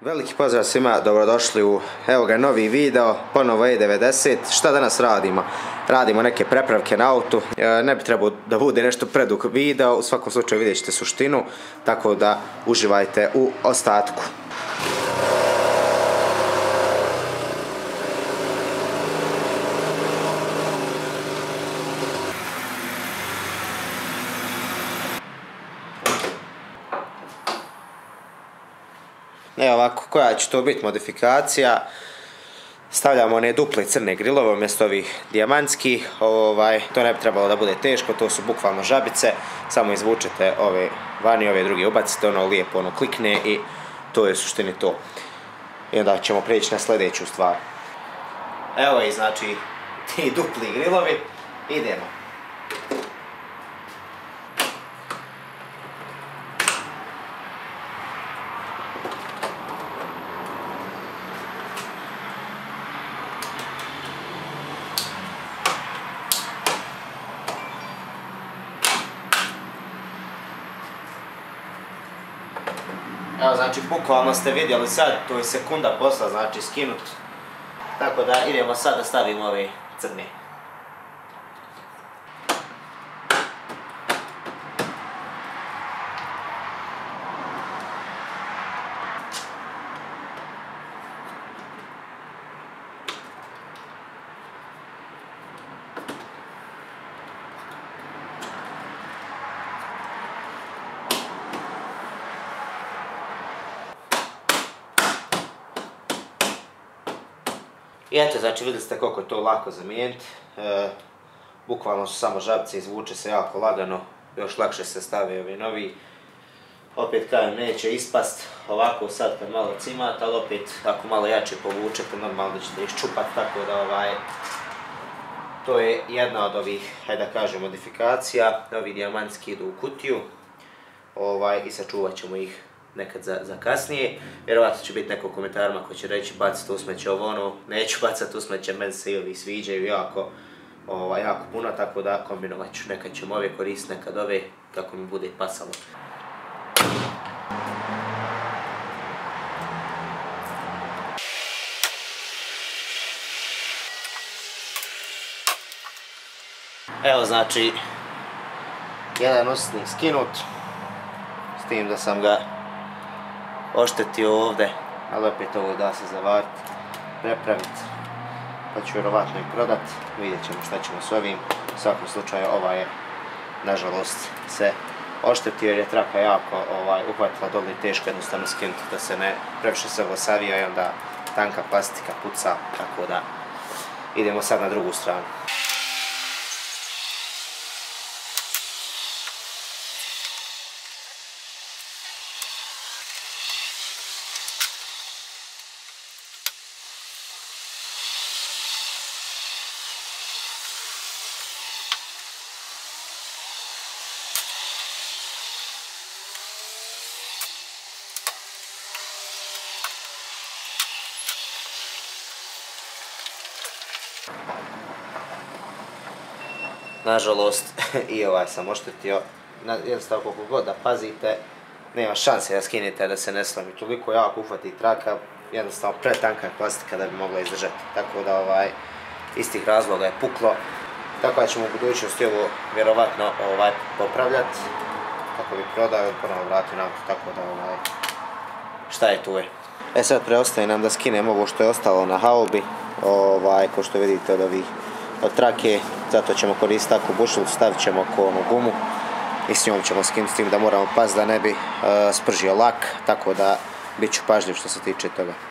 Veliki pozdrav svima, dobrodošli u evo ga novi video, ponovo E90. Šta danas radimo? Radimo neke prepravke na autu, e, ne bi trebao da bude nešto predug video, u svakom slučaju vidjet ćete suštinu, tako da uživajte u ostatku. Ovako, koja će to biti modifikacija. Stavljamo one duple crne grilove umjesto ovih dijamantskih. Ovaj, to ne bi trebalo da bude teško, to su bukvalno žabice. Samo izvučete ove vani, ove druge ubacite, ono lijepo ono klikne i to je suštini to. I onda ćemo prijeći na sljedeću stvar. Evo i znači ti dupli grilovi. Idemo. Evo znači bukvalno ste vidjeli sad, to je sekunda posla, znači skinut. Tako da idemo sad da stavimo ove crne. I eto, znači vidjeli ste koliko je to lako zamijeniti. E, bukvalno su samo žabice, izvuče se jako lagano, još lakše se stave ovi novi. Opet kažem, neće ispast ovako sad kad malo cimate, ali opet ako malo jače povučete, normalno da ćete iščupat, tako da ovaj, to je jedna od ovih, hajde da kažem, modifikacija. Ovi dijamantski idu u kutiju ovaj, i sačuvat ćemo ih nekad za, za kasnije. Vjerovatno će biti neko u komentarima koji će reći bacite usmeće ovo ono, neću bacati usmeće, meni se i ovi sviđaju jako, ovaj, jako puno, tako da kombinovat ću, nekad ćemo ove koristiti, nekad ove, kako mi bude pasalo. Evo znači, jedan usitnik skinut, s tim da sam ga oštetio ovdje, ali opet ovo da se zavariti, prepraviti, pa ću vjerovatno i prodat, vidjet ćemo šta ćemo s ovim, u svakom slučaju ova je, nažalost, se oštetio jer je traka jako ovaj, uhvatila dole i teško jednostavno skinuti da se ne previše se savija i onda tanka plastika puca, tako da idemo sad na drugu stranu. Nažalost, i ovaj sam oštetio. Jednostavno koliko god da pazite, nema šanse da skinete da se ne slomi. Toliko jako uhvati traka, jednostavno pretanka je plastika da bi mogla izdržati. Tako da ovaj, iz tih razloga je puklo. Tako da ćemo u budućnosti ovo vjerovatno ovaj, popravljati. Kako bi prodao ponovno vratio na auto, tako da ovaj, šta je tu je. E sad preostaje nam da skinemo ovo što je ostalo na haubi, ovaj, ko što vidite od ovih od trake, zato ćemo koristiti takvu bušilicu, stavit ćemo oko onu gumu i s njom ćemo skinuti s tim da moramo pas da ne bi uh, spržio lak, tako da bit ću pažljiv što se tiče toga.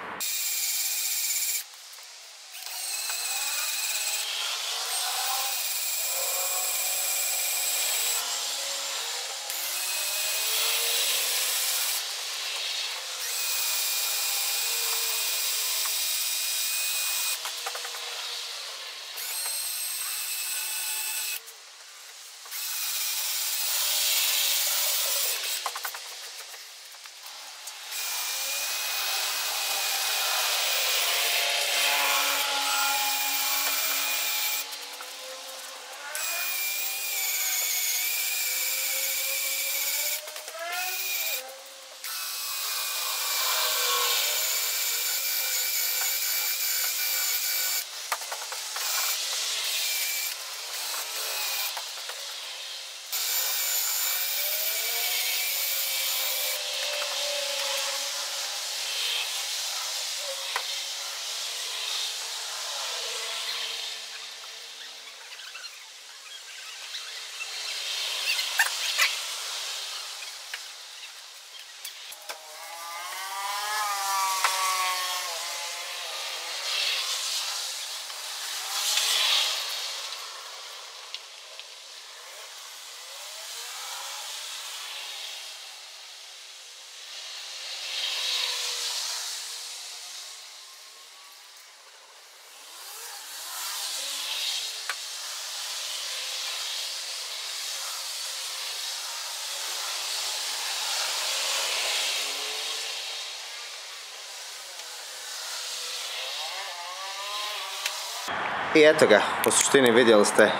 I eto ga, u suštini vidjeli ste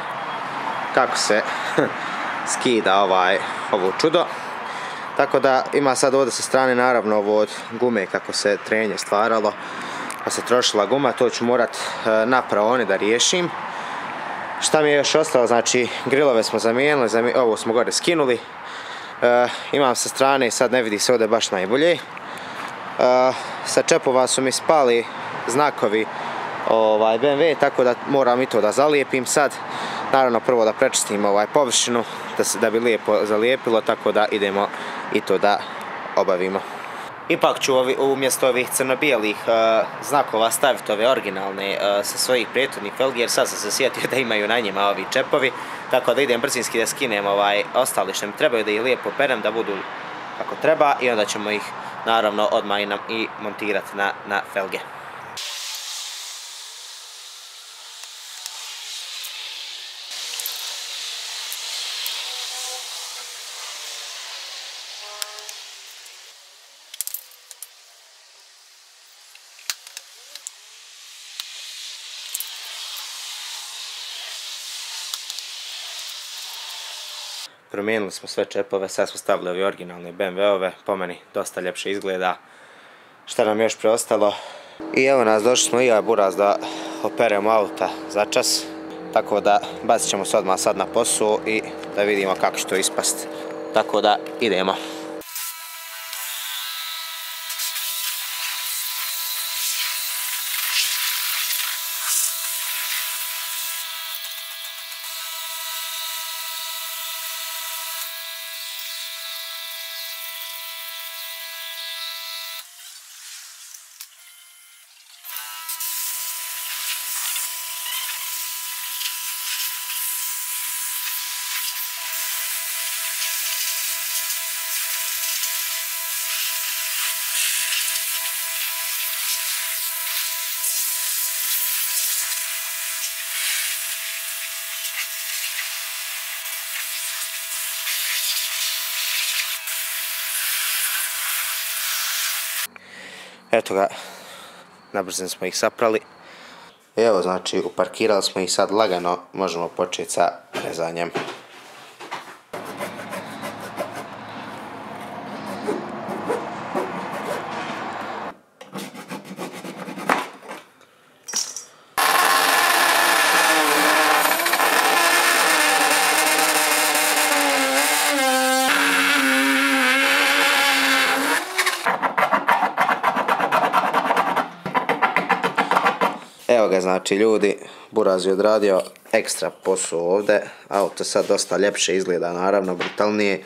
kako se skida ovaj, ovo čudo. Tako da ima sad ovdje sa strane naravno ovo od gume kako se trenje stvaralo. Pa se trošila guma, to ću morat e, na praoni da riješim. Šta mi je još ostalo, znači grilove smo zamijenili, ovo smo gore skinuli. E, imam sa strane, sad ne vidi se ovdje baš najbolje. E, sa čepova su mi spali znakovi ovaj, BMW, tako da moram i to da zalijepim sad. Naravno prvo da prečistim ovaj površinu, da, se, da bi lijepo zalijepilo, tako da idemo i to da obavimo. Ipak ću ovi, umjesto ovih crno-bijelih uh, znakova staviti ove originalne uh, sa svojih prethodnih felgi, jer sad sam se sjetio da imaju na njima ovi čepovi, tako da idem brzinski da skinem ovaj ostali što mi trebaju da ih lijepo perem, da budu kako treba i onda ćemo ih naravno odmah i, i montirati na, na felge. Promijenili smo sve čepove, sad smo stavili ovi originalne BMW-ove, po meni dosta ljepše izgleda. Šta nam još preostalo? I evo nas, došli smo i ja buraz da operemo auta za čas. Tako da bacit ćemo se odmah sad na posao i da vidimo kako će to ispast. Tako da idemo. Eto ga, na brzin smo ih saprali. Evo, znači, uparkirali smo ih sad lagano, možemo početi sa rezanjem. Znači ljudi, Buraz je odradio ekstra posao ovdje, auto sad dosta ljepše izgleda naravno, brutalnije.